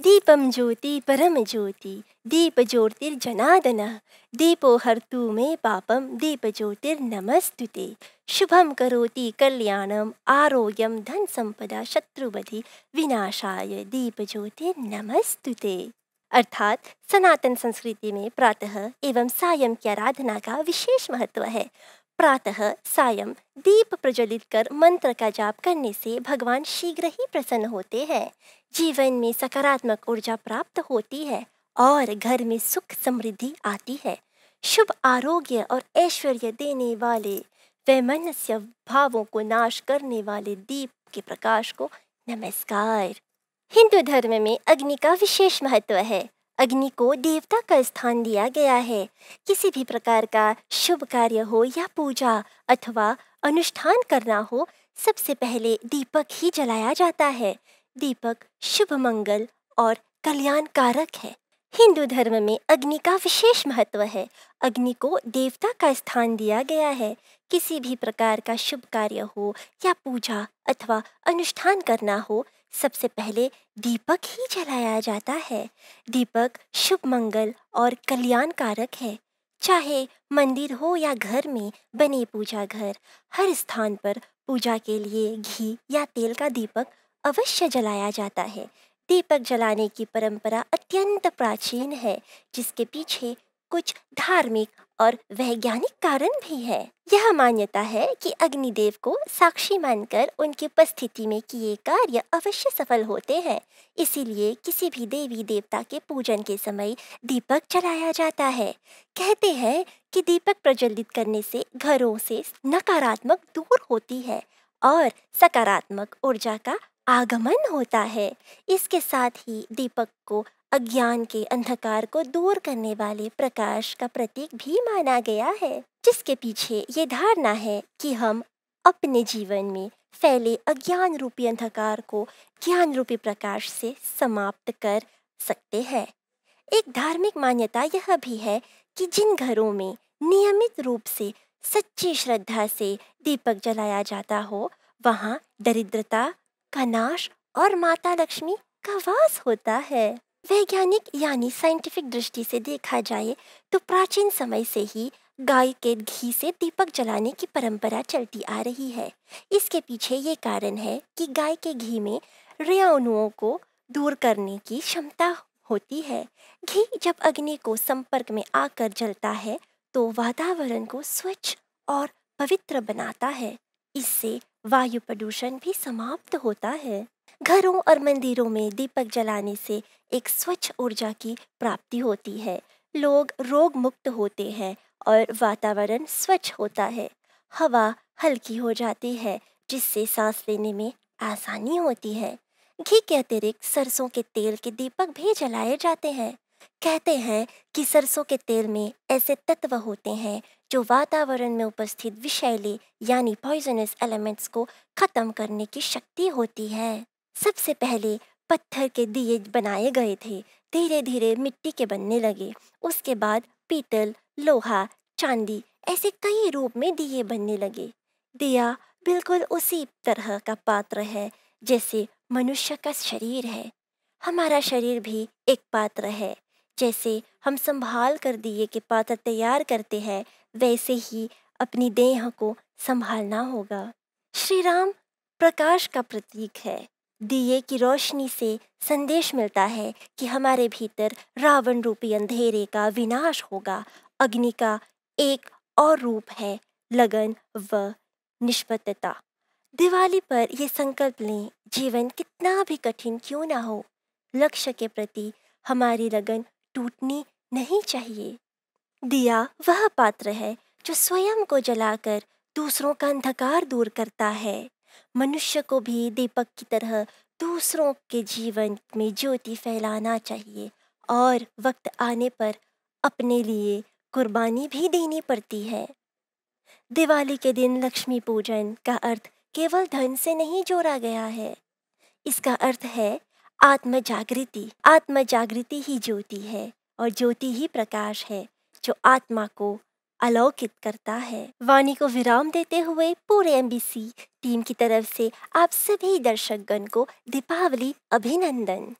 दीपम ज्योति परम ज्योति, दीप ज्योतिर्जनादन दीपो हर्तु मे पापम दीप ज्योतिर्नमस्तुते शुभम करोति कल्याणम आरोग्यम धन संपदा शत्रुवधि, विनाशाय दीप ज्योतिर्नमस्तुते अर्थात सनातन संस्कृति में प्रातः एवं सायं की आराधना का विशेष महत्व है। प्रातः सायं दीप प्रज्वलित कर मंत्र का जाप करने से भगवान शीघ्र ही प्रसन्न होते हैं। जीवन में सकारात्मक ऊर्जा प्राप्त होती है और घर में सुख समृद्धि आती है। शुभ आरोग्य और ऐश्वर्य देने वाले वैमनस्य भावों को नाश करने वाले दीप के प्रकाश को नमस्कार। हिंदू धर्म में अग्नि का विशेष महत्व है। अग्नि को देवता का स्थान दिया गया है। किसी भी प्रकार का शुभ कार्य हो या पूजा अथवा अनुष्ठान करना हो, सबसे पहले दीपक ही जलाया जाता है। दीपक शुभ मंगल और कल्याण कारक है। हिंदू धर्म में अग्नि का विशेष महत्व है। अग्नि को देवता का स्थान दिया गया है। किसी भी प्रकार का शुभ कार्य हो या पूजा अथवा अनुष्ठान करना हो, सबसे पहले दीपक ही जलाया जाता है। दीपक शुभ मंगल और कल्याण कारक है। चाहे मंदिर हो या घर में बने पूजा घर, हर स्थान पर पूजा के लिए घी या तेल का दीपक अवश्य जलाया जाता है। दीपक जलाने की परंपरा अत्यंत प्राचीन है, जिसके पीछे कुछ धार्मिक और वैज्ञानिक कारण भी है। यह मान्यता है कि अग्निदेव को साक्षी मानकर उनकी उपस्थिति में किए कार्य अवश्य सफल होते हैं। इसीलिए किसी भी देवी देवता के पूजन के समय दीपक जलाया जाता है। कहते हैं कि दीपक प्रज्वलित करने से घरों से नकारात्मक दूर होती है और सकारात्मक ऊर्जा का आगमन होता है। इसके साथ ही दीपक को अज्ञान के अंधकार को दूर करने वाले प्रकाश का प्रतीक भी माना गया है, जिसके पीछे ये धारणा है कि हम अपने जीवन में फैले अज्ञान रूपी अंधकार को ज्ञान रूपी प्रकाश से समाप्त कर सकते हैं। एक धार्मिक मान्यता यह भी है कि जिन घरों में नियमित रूप से सच्ची श्रद्धा से दीपक जलाया जाता हो, वहाँ दरिद्रता का नाश और माता लक्ष्मी का वास होता है। वैज्ञानिक यानी साइंटिफिक दृष्टि से देखा जाए तो प्राचीन समय से ही गाय के घी से दीपक जलाने की परंपरा चलती आ रही है। इसके पीछे ये कारण है कि गाय के घी में रेणुओं को दूर करने की क्षमता होती है। घी जब अग्नि को संपर्क में आकर जलता है तो वातावरण को स्वच्छ और पवित्र बनाता है। इससे वायु प्रदूषण भी समाप्त होता है। घरों और मंदिरों में दीपक जलाने से एक स्वच्छ ऊर्जा की प्राप्ति होती है। लोग रोग मुक्त होते हैं और वातावरण स्वच्छ होता है। हवा हल्की हो जाती है, जिससे सांस लेने में आसानी होती है। घी के अतिरिक्त सरसों के तेल के दीपक भी जलाए जाते हैं। कहते हैं कि सरसों के तेल में ऐसे तत्व होते हैं जो वातावरण में उपस्थित विषैले, यानी पॉइजनस एलिमेंट्स को खत्म करने की शक्ति होती है। सबसे पहले पत्थर के दिए बनाए गए थे धीरे धीरे मिट्टी के बनने लगे। उसके बाद पीतल, लोहा, चांदी ऐसे कई रूप में दिए बनने लगे। दिया बिल्कुल उसी तरह का पात्र है, जैसे मनुष्य का शरीर है। हमारा शरीर भी एक पात्र है, जैसे हम संभाल कर दिए के पात्र तैयार करते हैं वैसे ही अपनी देह को संभालना होगा। श्री राम प्रकाश का प्रतीक है। दिए की रोशनी से संदेश मिलता है कि हमारे भीतर रावण रूपी अंधेरे का विनाश होगा। अग्नि का एक और रूप है, लगन व निष्पत्तता दिवाली पर ये संकल्प लें, जीवन कितना भी कठिन क्यों ना हो। लक्ष्य के प्रति हमारी लगन टूटनी नहीं चाहिए। दिया वह पात्र है जो स्वयं को जलाकर दूसरों का अंधकार दूर करता है। मनुष्य को भी दीपक की तरह दूसरों के जीवन में ज्योति फैलाना चाहिए और वक्त आने पर अपने लिए कुर्बानी भी देनी पड़ती है। दिवाली के दिन लक्ष्मी पूजन का अर्थ केवल धन से नहीं जोड़ा गया है। इसका अर्थ है आत्म जागृति आत्म जागृति ही ज्योति है और ज्योति ही प्रकाश है। जो आत्मा को अलौकित करता है। वाणी को विराम देते हुए पूरे एमबीसी टीम की तरफ़ से आप सभी दर्शकगण को दीपावली अभिनंदन।